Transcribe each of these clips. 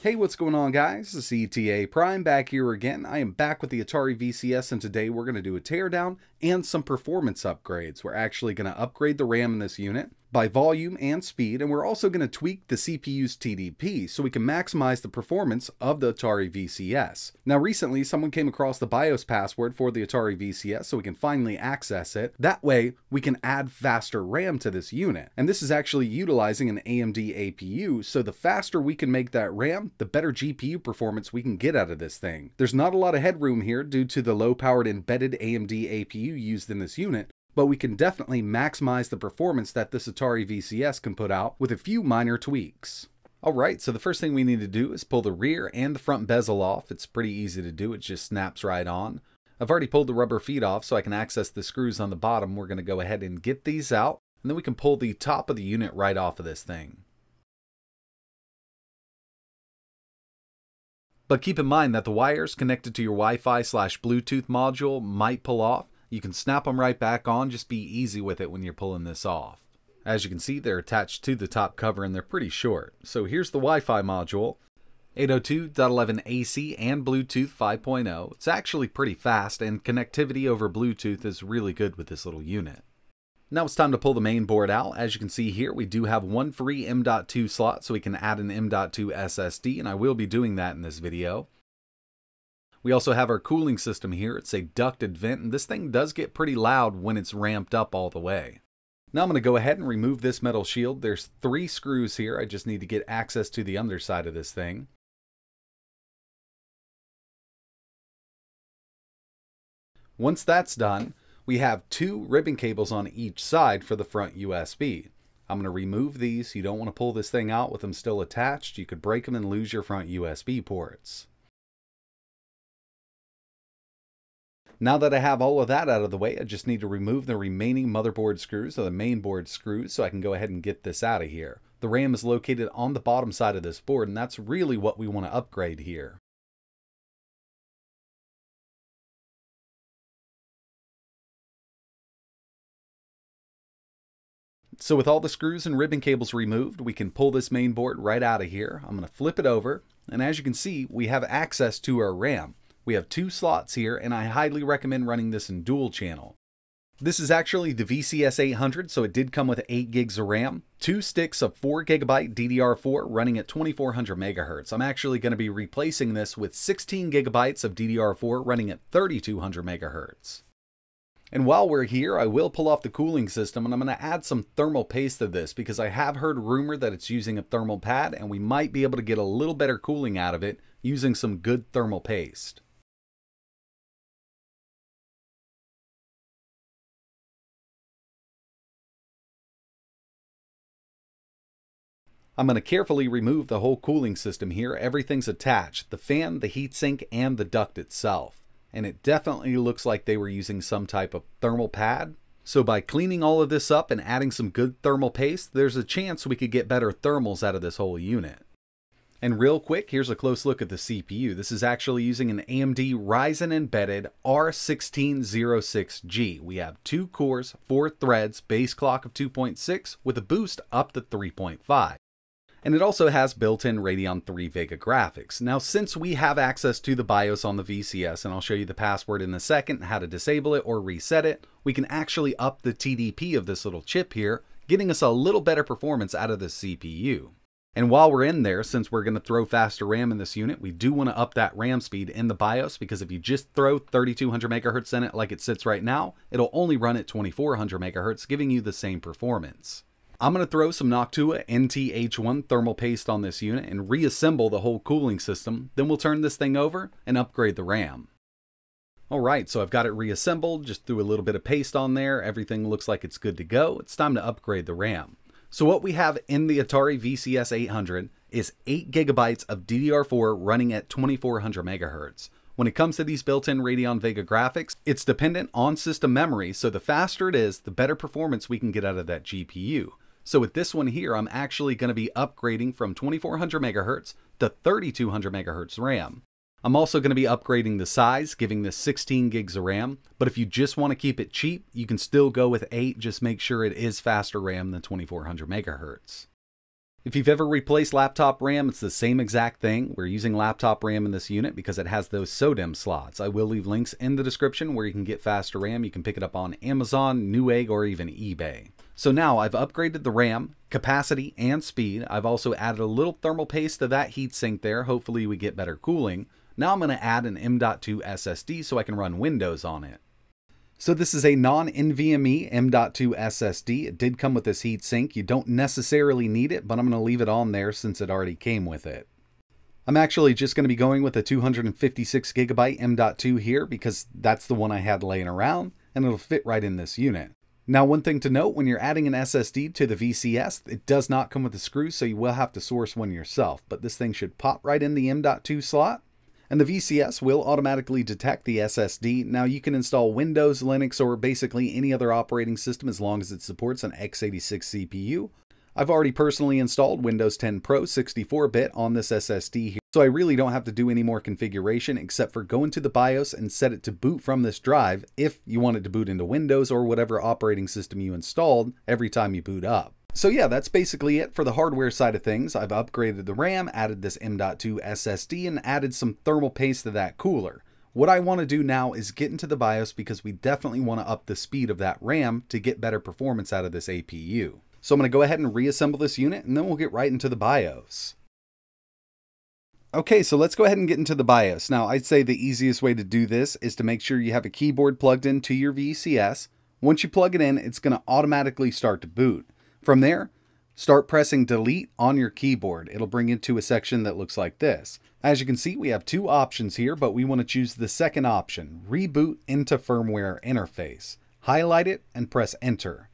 Hey, what's going on guys? Is ETA Prime back here again. I am back with the Atari VCS and today we're going to do a teardown and some performance upgrades. We're actually going to upgrade the RAM in this unit by volume and speed, and we're also going to tweak the CPU's TDP so we can maximize the performance of the Atari VCS. Now recently someone came across the BIOS password for the Atari VCS so we can finally access it. That way we can add faster RAM to this unit. And this is actually utilizing an AMD APU, so the faster we can make that RAM, the better GPU performance we can get out of this thing. There's not a lot of headroom here due to the low-powered embedded AMD APU used in this unit, but we can definitely maximize the performance that this Atari VCS can put out with a few minor tweaks. Alright, so the first thing we need to do is pull the rear and the front bezel off. It's pretty easy to do, it just snaps right on. I've already pulled the rubber feet off so I can access the screws on the bottom. We're going to go ahead and get these out, and then we can pull the top of the unit right off of this thing. But keep in mind that the wires connected to your Wi-Fi slash Bluetooth module might pull off. You can snap them right back on, just be easy with it when you're pulling this off. As you can see, they're attached to the top cover and they're pretty short. So here's the Wi-Fi module. 802.11ac and Bluetooth 5.0. It's actually pretty fast and connectivity over Bluetooth is really good with this little unit. Now it's time to pull the main board out. As you can see here, we do have one free M.2 slot, so we can add an M.2 SSD, and I will be doing that in this video. We also have our cooling system here. It's a ducted vent, and this thing does get pretty loud when it's ramped up all the way. Now I'm going to go ahead and remove this metal shield. There's three screws here. I just need to get access to the underside of this thing. Once that's done, we have two ribbon cables on each side for the front USB. I'm going to remove these. You don't want to pull this thing out with them still attached. You could break them and lose your front USB ports. Now that I have all of that out of the way, I just need to remove the remaining motherboard screws or the main board screws so I can go ahead and get this out of here. The RAM is located on the bottom side of this board and that's really what we want to upgrade here. So with all the screws and ribbon cables removed, we can pull this main board right out of here. I'm going to flip it over, and as you can see, we have access to our RAM. We have two slots here, and I highly recommend running this in dual channel. This is actually the VCS 800, so it did come with 8 gigs of RAM, two sticks of 4 gigabyte DDR4 running at 2400 megahertz. I'm actually going to be replacing this with 16 gigabytes of DDR4 running at 3200 megahertz. And while we're here, I will pull off the cooling system and I'm going to add some thermal paste to this because I have heard rumor that it's using a thermal pad and we might be able to get a little better cooling out of it using some good thermal paste. I'm going to carefully remove the whole cooling system here. Everything's attached, the fan, the heatsink, and the duct itself and it definitely looks like they were using some type of thermal pad. So by cleaning all of this up and adding some good thermal paste, there's a chance we could get better thermals out of this whole unit. And real quick, here's a close look at the CPU. This is actually using an AMD Ryzen embedded R1606G. We have two cores, four threads, base clock of 2.6 with a boost up to 3.5 and it also has built-in Radeon 3 Vega graphics. Now since we have access to the BIOS on the VCS, and I'll show you the password in a second, how to disable it or reset it, we can actually up the TDP of this little chip here, getting us a little better performance out of the CPU. And while we're in there, since we're going to throw faster RAM in this unit, we do want to up that RAM speed in the BIOS because if you just throw 3200 MHz in it like it sits right now, it'll only run at 2400 MHz, giving you the same performance. I'm going to throw some Noctua NTH1 thermal paste on this unit and reassemble the whole cooling system. Then we'll turn this thing over and upgrade the RAM. Alright, so I've got it reassembled, just threw a little bit of paste on there, everything looks like it's good to go. It's time to upgrade the RAM. So what we have in the Atari VCS 800 is 8 gigabytes of DDR4 running at 2400 megahertz. When it comes to these built-in Radeon Vega graphics, it's dependent on system memory, so the faster it is, the better performance we can get out of that GPU. So with this one here, I'm actually going to be upgrading from 2400 megahertz to 3200 megahertz RAM. I'm also going to be upgrading the size, giving this 16 gigs of RAM, but if you just want to keep it cheap, you can still go with 8, just make sure it is faster RAM than 2400 megahertz. If you've ever replaced laptop RAM, it's the same exact thing. We're using laptop RAM in this unit because it has those SODIMM slots. I will leave links in the description where you can get faster RAM. You can pick it up on Amazon, Newegg, or even eBay. So now I've upgraded the RAM, capacity, and speed. I've also added a little thermal paste to that heatsink there. Hopefully we get better cooling. Now I'm going to add an M.2 SSD so I can run Windows on it. So this is a non-NVMe M.2 SSD. It did come with this heatsink. You don't necessarily need it, but I'm going to leave it on there since it already came with it. I'm actually just going to be going with a 256 gigabyte M.2 here because that's the one I had laying around and it'll fit right in this unit. Now, one thing to note, when you're adding an SSD to the VCS, it does not come with a screw, so you will have to source one yourself, but this thing should pop right in the M.2 slot, and the VCS will automatically detect the SSD. Now you can install Windows, Linux, or basically any other operating system as long as it supports an x86 CPU. I've already personally installed Windows 10 Pro 64-bit on this SSD here, so I really don't have to do any more configuration except for go into the BIOS and set it to boot from this drive if you want it to boot into Windows or whatever operating system you installed every time you boot up. So yeah, that's basically it for the hardware side of things. I've upgraded the RAM, added this M.2 SSD, and added some thermal paste to that cooler. What I want to do now is get into the BIOS because we definitely want to up the speed of that RAM to get better performance out of this APU. So I'm going to go ahead and reassemble this unit and then we'll get right into the BIOS. Okay, so let's go ahead and get into the BIOS. Now, I'd say the easiest way to do this is to make sure you have a keyboard plugged into your VCS. Once you plug it in, it's going to automatically start to boot. From there, start pressing delete on your keyboard. It'll bring you to a section that looks like this. As you can see, we have two options here, but we want to choose the second option, reboot into firmware interface. Highlight it and press enter.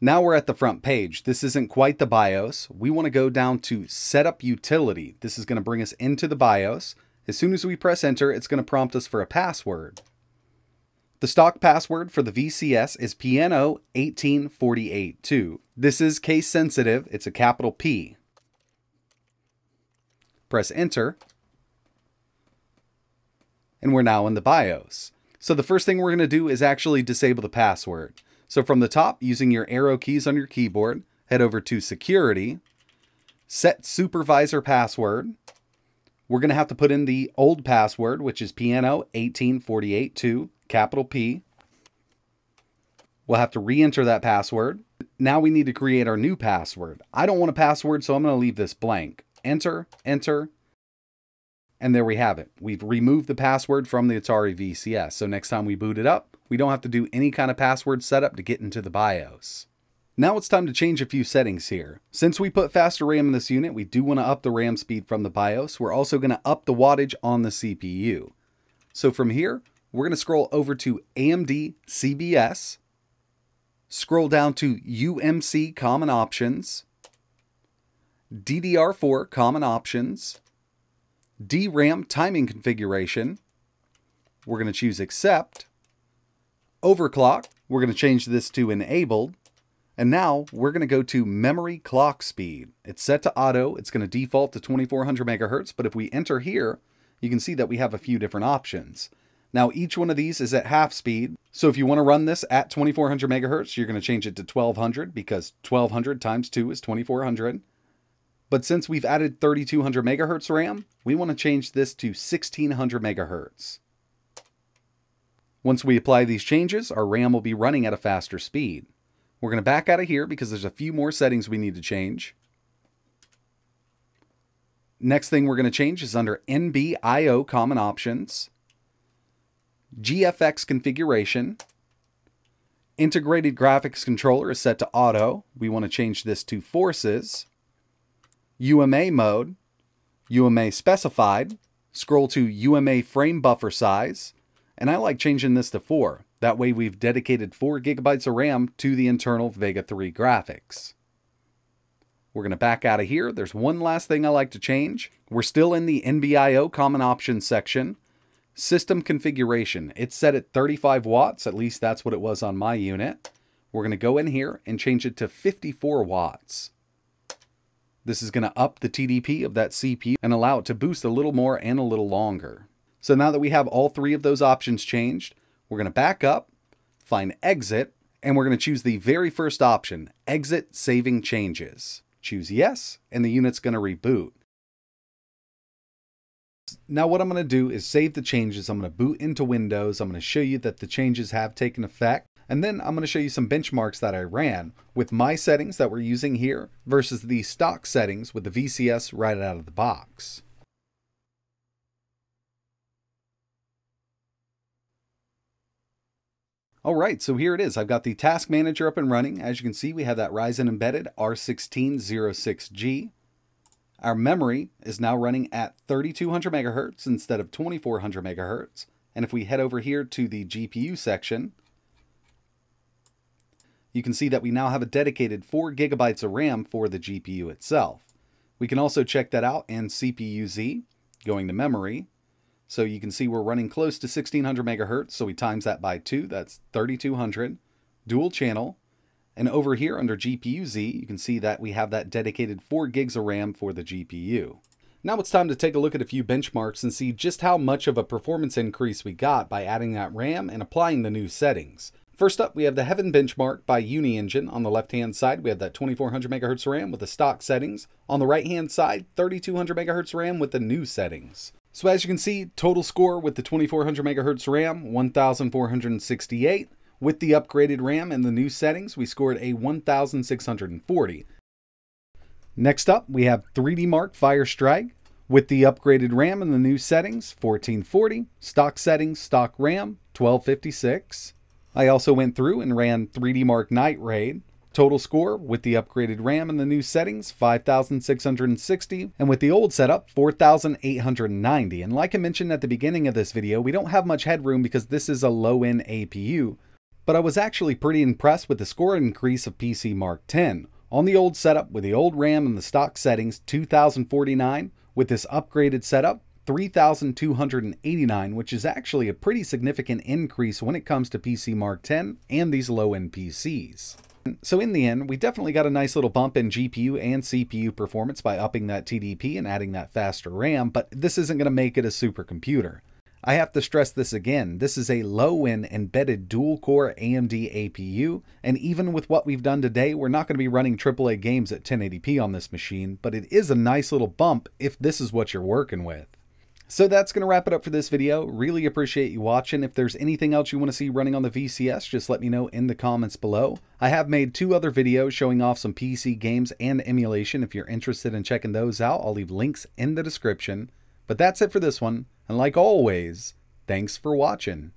Now we're at the front page. This isn't quite the BIOS. We want to go down to Setup Utility. This is going to bring us into the BIOS. As soon as we press enter, it's going to prompt us for a password. The stock password for the VCS is piano 18482. This is case sensitive, it's a capital P. Press enter, and we're now in the BIOS. So the first thing we're going to do is actually disable the password. So from the top, using your arrow keys on your keyboard, head over to Security, Set Supervisor Password. We're going to have to put in the old password, which is piano 18482 capital P. We'll have to re-enter that password. Now we need to create our new password. I don't want a password, so I'm going to leave this blank. Enter, enter, and there we have it. We've removed the password from the Atari VCS. So next time we boot it up, we don't have to do any kind of password setup to get into the BIOS. Now it's time to change a few settings here. Since we put faster RAM in this unit, we do want to up the RAM speed from the BIOS. We're also going to up the wattage on the CPU. So from here, we're going to scroll over to AMD CBS, scroll down to UMC Common Options, DDR4 Common Options, DRAM Timing Configuration. We're going to choose Accept. Overclock, we're going to change this to Enabled. And now we're going to go to memory clock speed. It's set to auto. It's going to default to 2400 megahertz. But if we enter here, you can see that we have a few different options. Now each one of these is at half speed. So if you want to run this at 2400 megahertz, you're going to change it to 1200 because 1200 times 2 is 2400. But since we've added 3200 megahertz RAM, we want to change this to 1600 megahertz. Once we apply these changes, our RAM will be running at a faster speed. We're going to back out of here because there's a few more settings we need to change. Next thing we're going to change is under NB-IO Common Options. GFX configuration. Integrated graphics controller is set to auto. We want to change this to forces. UMA mode. UMA specified. Scroll to UMA frame buffer size. And I like changing this to 4. That way we've dedicated 4 gigabytes of RAM to the internal Vega 3 graphics. We're going to back out of here. There's one last thing I like to change. We're still in the NB-IO common options section. System configuration, it's set at 35 watts, at least that's what it was on my unit. We're going to go in here and change it to 54 watts. This is going to up the TDP of that CPU and allow it to boost a little more and a little longer. So now that we have all three of those options changed, we're going to back up, find exit, and we're going to choose the very first option, Exit Saving Changes. Choose Yes, and the unit's going to reboot. Now what I'm going to do is save the changes. I'm going to boot into Windows. I'm going to show you that the changes have taken effect. And then I'm going to show you some benchmarks that I ran with my settings that we're using here versus the stock settings with the VCS right out of the box. All right, so here it is. I've got the task manager up and running. As you can see, we have that Ryzen embedded R1606G. Our memory is now running at 3200 megahertz instead of 2400 megahertz. And if we head over here to the GPU section, you can see that we now have a dedicated 4 gigabytes of RAM for the GPU itself. We can also check that out in CPU-Z, going to memory. So you can see we're running close to 1600 megahertz, so we times that by 2, that's 3200. Dual channel, and over here under GPU-Z, you can see that we have that dedicated 4 gigs of RAM for the GPU. Now it's time to take a look at a few benchmarks and see just how much of a performance increase we got by adding that RAM and applying the new settings. First up, we have the Heaven benchmark by UniEngine. On the left-hand side, we have that 2400 MHz RAM with the stock settings. On the right-hand side, 3200 MHz RAM with the new settings. So as you can see, total score with the 2400 MHz RAM, 1468. With the upgraded RAM and the new settings, we scored a 1640. Next up, we have 3D Mark Fire Strike. With the upgraded RAM and the new settings, 1440. Stock settings, stock RAM, 1256. I also went through and ran 3D Mark Night Raid. Total score with the upgraded RAM and the new settings, 5,660, and with the old setup, 4,890. And like I mentioned at the beginning of this video, we don't have much headroom because this is a low-end APU, but I was actually pretty impressed with the score increase of PC Mark 10. On the old setup with the old RAM and the stock settings, 2049. With this upgraded setup, 3289, which is actually a pretty significant increase when it comes to PC Mark 10 and these low-end PCs. So in the end, we definitely got a nice little bump in GPU and CPU performance by upping that TDP and adding that faster RAM, but this isn't going to make it a supercomputer. I have to stress this again. This is a low-end embedded dual-core AMD APU, and even with what we've done today, we're not going to be running AAA games at 1080p on this machine, but it is a nice little bump if this is what you're working with. So that's going to wrap it up for this video. Really appreciate you watching. If there's anything else you want to see running on the VCS, just let me know in the comments below. I have made two other videos showing off some PC games and emulation. If you're interested in checking those out, I'll leave links in the description. But that's it for this one. And like always, thanks for watching.